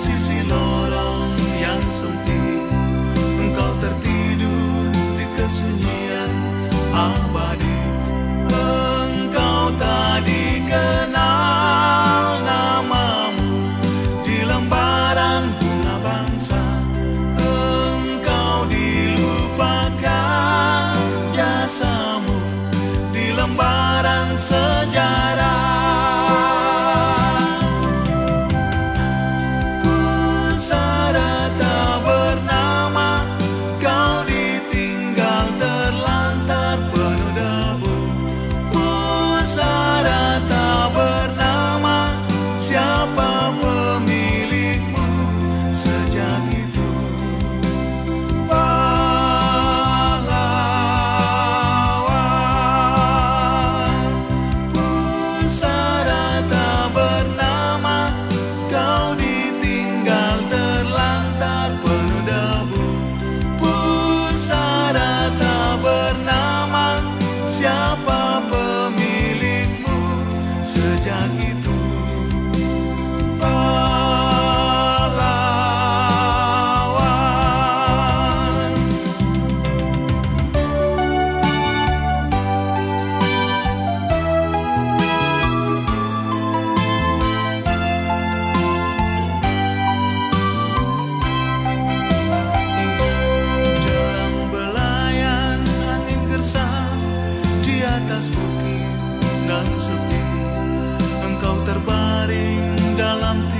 sisi lorong yang sempit. Engkau tertidur di kesunyian abadi. Engkau tak dikenal namamu Di lembaran bunga bangsa. Engkau dilupakan jasamu Di lembaran sejarah. di atas bukit dan sepi. Engkau terbaring dalam tidur